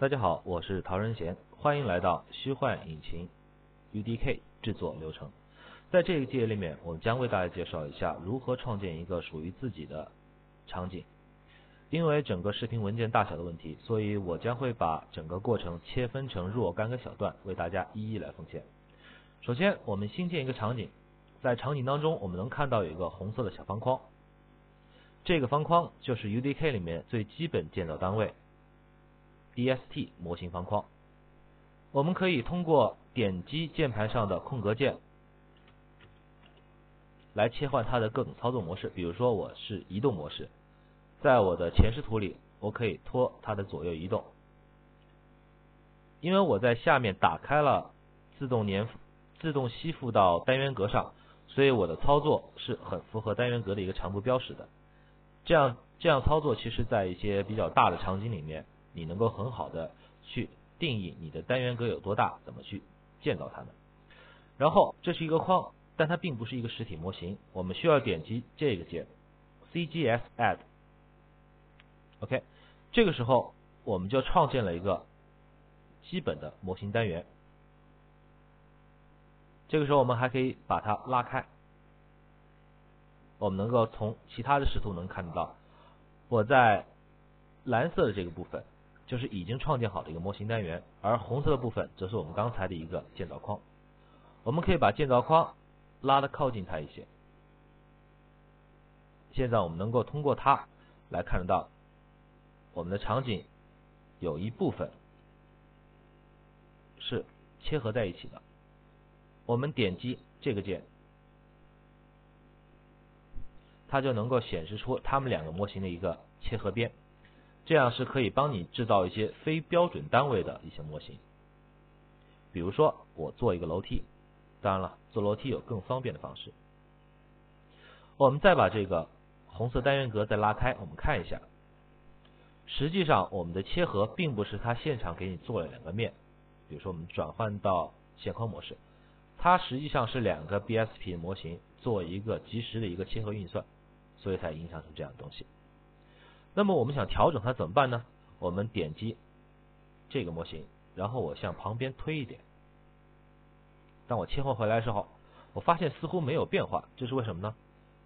大家好，我是陶仁贤，欢迎来到虚幻引擎 UDK 制作流程。在这一节里面，我们将为大家介绍一下如何创建一个属于自己的场景。因为整个视频文件大小的问题，所以我将会把整个过程切分成若干个小段，为大家一一来奉献。首先，我们新建一个场景，在场景当中，我们能看到有一个红色的小方框，这个方框就是 UDK 里面最基本建造单位 DST 模型方框。我们可以通过点击键盘上的空格键来切换它的各种操作模式，比如说我是移动模式。在我的前视图里，我可以拖它的左右移动。因为我在下面打开了自动粘自动吸附到单元格上，所以我的操作是很符合单元格的一个长度标识的。这样这样操作，其实在一些比较大的场景里面，你能够很好的去定义你的单元格有多大，怎么去建造它们。然后这是一个框，但它并不是一个实体模型，我们需要点击这个键，CGS Add。OK，这个时候我们就创建了一个基本的模型单元。这个时候我们还可以把它拉开，我们能够从其他的视图能看得到，我在蓝色的这个部分就是已经创建好的一个模型单元，而红色的部分则是我们刚才的一个建造框。我们可以把建造框拉的靠近它一些。现在我们能够通过它来看得到。我们的场景有一部分是切合在一起的，我们点击这个键，它就能够显示出它们两个模型的一个切合边，这样是可以帮你制造一些非标准单位的一些模型。比如说，我做一个楼梯，当然了，做楼梯有更方便的方式。我们再把这个红色单元格再拉开，我们看一下。实际上，我们的切合并不是它现场给你做了两个面，比如说我们转换到线框模式，它实际上是两个 BSP 模型做一个即时的一个切合运算，所以才影响成这样的东西。那么我们想调整它怎么办呢？我们点击这个模型，然后我向旁边推一点。当我切换回来的时候，我发现似乎没有变化，这是为什么呢？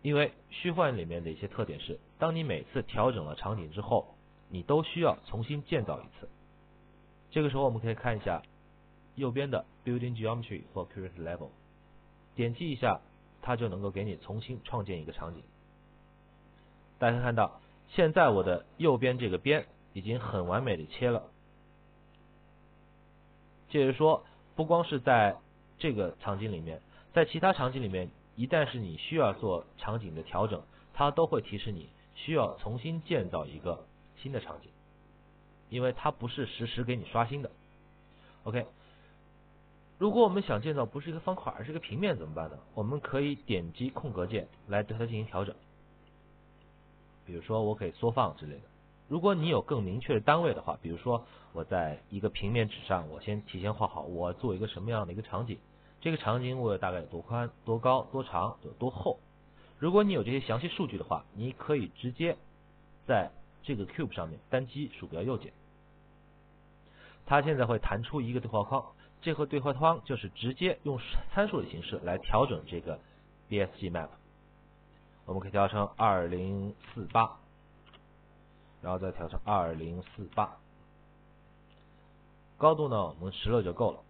因为虚幻里面的一些特点是，当你每次调整了场景之后，你都需要重新建造一次。这个时候，我们可以看一下右边的 Building Geometry for Current Level，点击一下，它就能够给你重新创建一个场景。大家看到，现在我的右边这个边已经很完美的切了。就是说，不光是在这个场景里面，在其他场景里面，一旦是你需要做场景的调整，它都会提示你需要重新建造一个。新的场景，因为它不是实时给你刷新的。OK，如果我们想建造不是一个方块，而是一个平面怎么办呢？我们可以点击空格键来对它进行调整。比如说，我可以缩放之类的。如果你有更明确的单位的话，比如说我在一个平面纸上，我先提前画好我做一个什么样的一个场景，这个场景我大概有多宽、多高、多长、有多厚。如果你有这些详细数据的话，你可以直接在这个 cube 上面单击鼠标右键，它现在会弹出一个对话框，这个对话框就是直接用参数的形式来调整这个 BSG map。我们可以调成二零四八，然后再调成二零四八，高度呢我们十六就够了，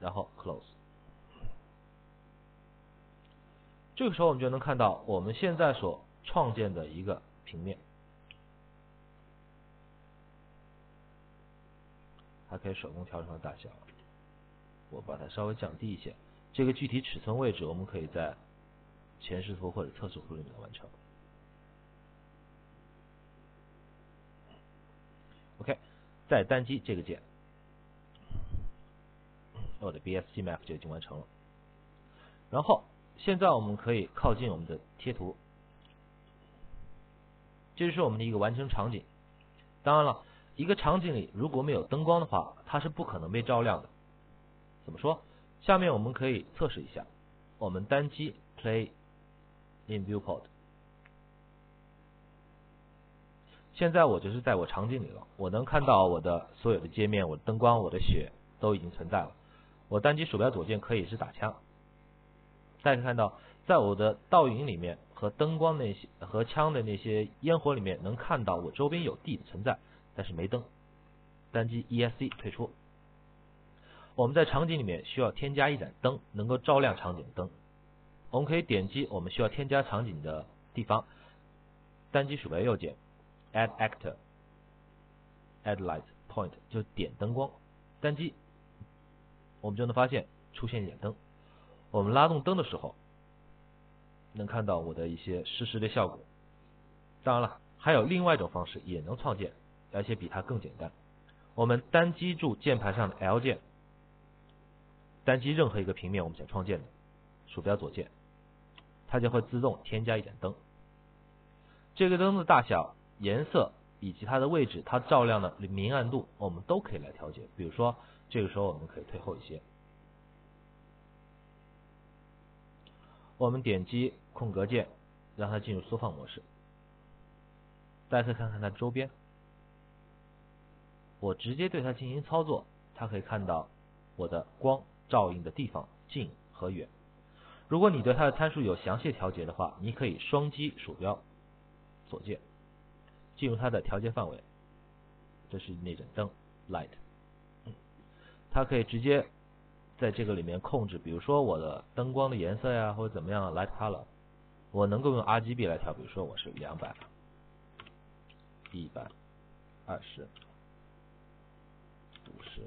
然后 close。这个时候我们就能看到我们现在所创建的一个平面。还可以手工调整大小，我把它稍微降低一些。这个具体尺寸位置，我们可以在前视图或者测试图里面完成。OK，再单击这个键，我的 BSG map 就已经完成了。然后现在我们可以靠近我们的贴图，这就是我们的一个完成场景。当然了。一个场景里如果没有灯光的话，它是不可能被照亮的。怎么说？下面我们可以测试一下。我们单击 Play in Viewport，现在我就是在我场景里了，我能看到我的所有的界面，我的灯光，我的雪都已经存在了。我单击鼠标左键可以是打枪。大家看到，在我的倒影里面和灯光那些和枪的那些烟火里面，能看到我周边有地的存在，但是没灯。单击 ESC 退出。我们在场景里面需要添加一盏灯，能够照亮场景灯。我们可以点击我们需要添加场景的地方，单击鼠标右键。Add actor, add light point 就点灯光，单击，我们就能发现出现一盏灯。我们拉动灯的时候，能看到我的一些实时的效果。当然了，还有另外一种方式也能创建，而且比它更简单。我们单击住键盘上的 L 键，单击任何一个平面我们想创建的，鼠标左键，它就会自动添加一盏灯。这个灯的大小。颜色以及它的位置，它照亮的明暗度，我们都可以来调节。比如说，这个时候我们可以退后一些。我们点击空格键，让它进入缩放模式。大家可以看看它周边，我直接对它进行操作，它可以看到我的光照映的地方近和远。如果你对它的参数有详细调节的话，你可以双击鼠标左键。进入它的调节范围，这是那盏灯，light，它可以直接在这个里面控制，比如说我的灯光的颜色呀，或者怎么样，light color，我能够用 RGB 来调，比如说我是两百、一百、二十、五十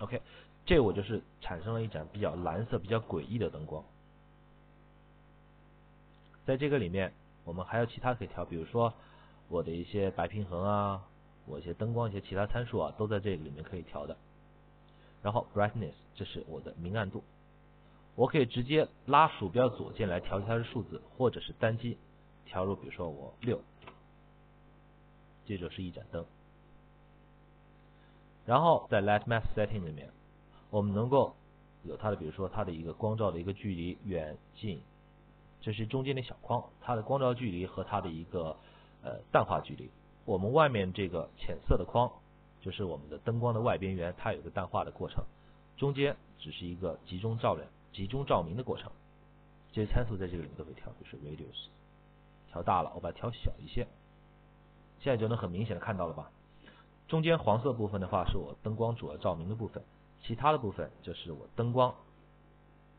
，OK，这我就是产生了一盏比较蓝色、比较诡异的灯光。在这个里面，我们还有其他可以调，比如说。我的一些白平衡啊，我一些灯光一些其他参数啊，都在这里面可以调的。然后 brightness 这是我的明暗度，我可以直接拉鼠标左键来调节它的数字，或者是单击调入，比如说我六，这就是一盏灯。然后在 light mask setting 里面，我们能够有它的，比如说它的一个光照的一个距离远近，这是中间的小框，它的光照距离和它的一个。呃，淡化距离，我们外面这个浅色的框，就是我们的灯光的外边缘，它有个淡化的过程，中间只是一个集中照亮、集中照明的过程。这些参数在这里面都可以调，就是 radius，调大了，我把它调小一些，现在就能很明显的看到了吧？中间黄色部分的话，是我灯光主要照明的部分，其他的部分就是我灯光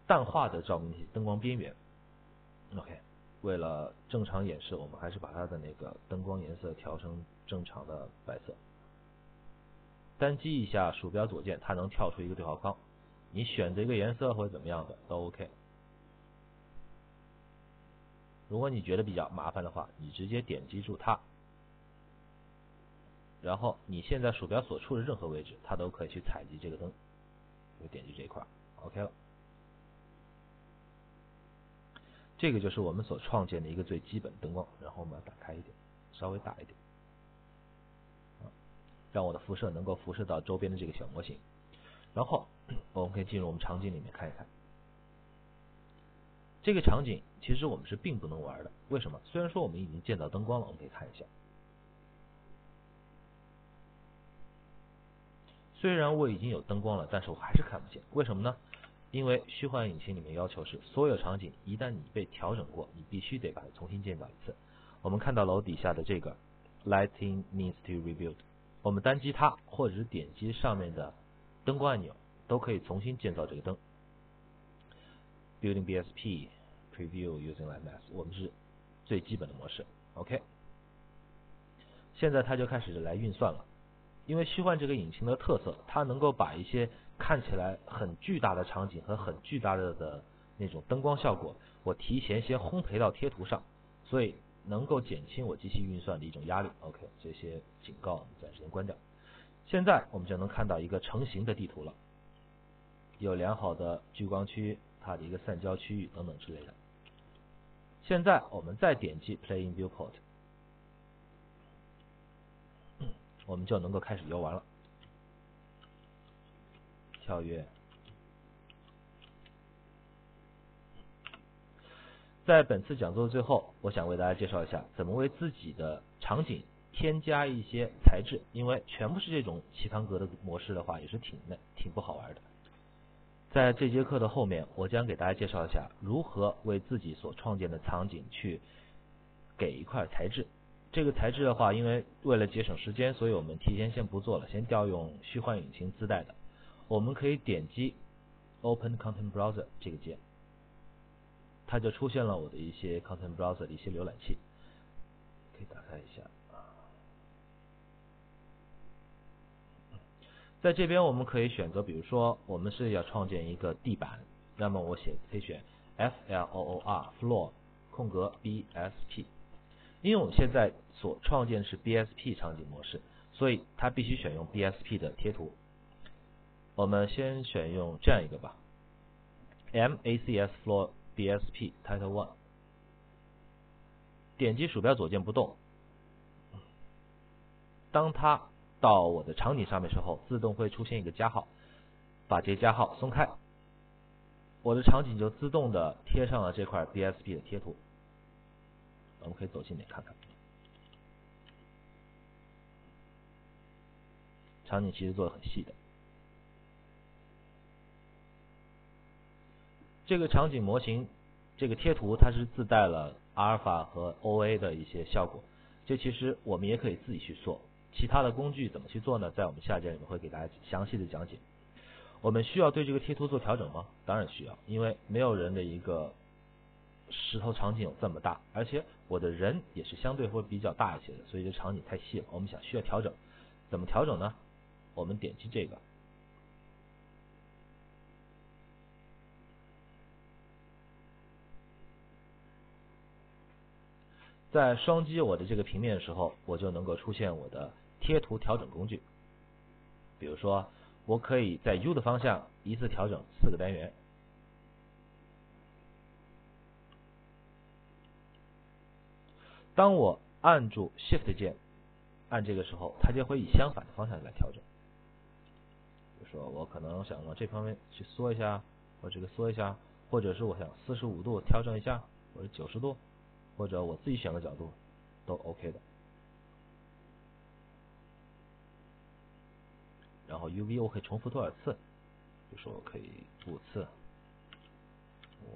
淡化的照明灯光边缘。OK。为了正常演示，我们还是把它的那个灯光颜色调成正常的白色。单击一下鼠标左键，它能跳出一个对话框，你选择一个颜色或者怎么样的都 OK。如果你觉得比较麻烦的话，你直接点击住它，然后你现在鼠标所处的任何位置，它都可以去采集这个灯，就点击这一块，OK 了。这个就是我们所创建的一个最基本灯光，然后我们打开一点，稍微大一点，让我的辐射能够辐射到周边的这个小模型。然后 我们可以进入我们场景里面看一看。这个场景其实我们是并不能玩的，为什么？虽然说我们已经见到灯光了，我们可以看一下。虽然我已经有灯光了，但是我还是看不见，为什么呢？因为虚幻引擎里面要求是，所有场景一旦你被调整过，你必须得把它重新建造一次。我们看到楼底下的这个 Lighting needs to rebuild，我们单击它，或者是点击上面的灯光按钮，都可以重新建造这个灯。Building BSP Preview using Light Mask，我们是最基本的模式。OK，现在它就开始来运算了。因为虚幻这个引擎的特色，它能够把一些看起来很巨大的场景和很巨大的的那种灯光效果，我提前先烘焙到贴图上，所以能够减轻我机器运算的一种压力。OK，这些警告暂时先关掉。现在我们就能看到一个成型的地图了，有良好的聚光区，它的一个散焦区域等等之类的。现在我们再点击 Play in Viewport。我们就能够开始游玩了。跳跃。在本次讲座的最后，我想为大家介绍一下怎么为自己的场景添加一些材质，因为全部是这种棋盘格的模式的话，也是挺难、挺不好玩的。在这节课的后面，我将给大家介绍一下如何为自己所创建的场景去给一块材质。这个材质的话，因为为了节省时间，所以我们提前先不做了，先调用虚幻引擎自带的。我们可以点击 Open Content Browser 这个键，它就出现了我的一些 Content Browser 的一些浏览器，可以打开一下。在这边我们可以选择，比如说我们是要创建一个地板，那么我写可以选 F L O O R Floor 空格 B S P，因为我现在所创建是 B S P 场景模式，所以它必须选用 B S P 的贴图。我们先选用这样一个吧，M A C S Floor B S P Title One，点击鼠标左键不动，当它到我的场景上面时候，自动会出现一个加号，把这加号松开，我的场景就自动的贴上了这块 BSP 的贴图。我们可以走近点看看，场景其实做的很细的。这个场景模型，这个贴图它是自带了阿尔法和 OA 的一些效果，这其实我们也可以自己去做。其他的工具怎么去做呢？在我们下节里面会给大家详细的讲解。我们需要对这个贴图做调整吗？当然需要，因为没有人的一个石头场景有这么大，而且我的人也是相对会比较大一些的，所以这场景太细了。我们想需要调整，怎么调整呢？我们点击这个，在双击我的这个平面的时候，我就能够出现我的。贴图调整工具，比如说，我可以在 U 的方向一次调整四个单元。当我按住 Shift 键，按这个时候，它就会以相反的方向来调整。比如说，我可能想往这方面去缩一下，或这个缩一下，或者是我想四十五度调整一下，或者九十度，或者我自己选个角度，都 OK 的。然后 UV 我可以重复多少次？比如说我可以五次，五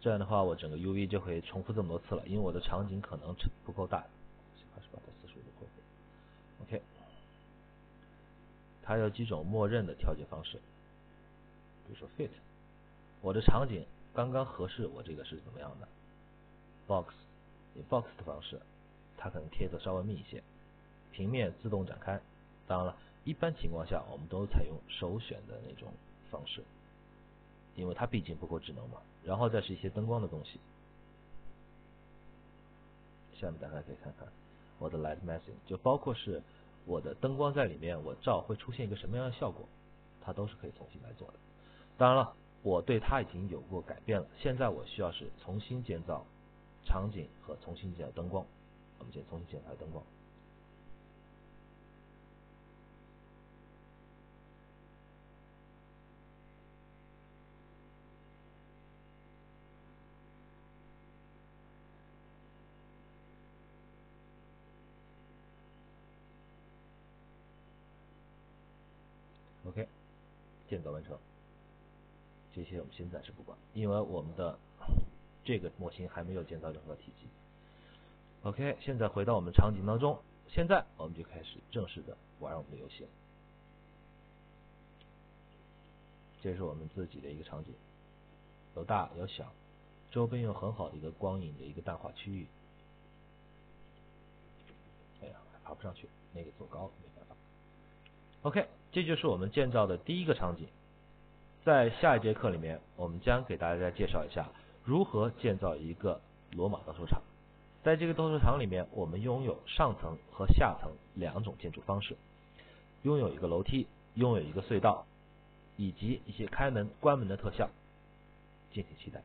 这样的话我整个 UV 就可以重复这么多次了，因为我的场景可能不够大。还是把它四十五度。OK，它有几种默认的调节方式，比如说 Fit，我的场景刚刚合适，我这个是怎么样的？Box，以 Box 的方式，它可能贴的稍微密一些。平面自动展开，当然了。一般情况下，我们都采用首选的那种方式，因为它毕竟不够智能嘛。然后再是一些灯光的东西，下面大家可以看看我的 Light Massing，就包括是我的灯光在里面，我照会出现一个什么样的效果，它都是可以重新来做的。当然了，我对它已经有过改变了，现在我需要是重新建造场景和重新建造灯光。我们先重新建造灯光。OK，建造完成。这些我们先暂时不管，因为我们的这个模型还没有建造任何体积。OK，现在回到我们场景当中，现在我们就开始正式的玩我们的游戏。这是我们自己的一个场景，有大有小，周边有很好的一个光影的一个淡化区域。哎呀，爬不上去，那个走高没办法。OK。这就是我们建造的第一个场景。在下一节课里面，我们将给大家介绍一下如何建造一个罗马斗兽场。在这个斗兽场里面，我们拥有上层和下层两种建筑方式，拥有一个楼梯，拥有一个隧道，以及一些开门、关门的特效。敬请期待。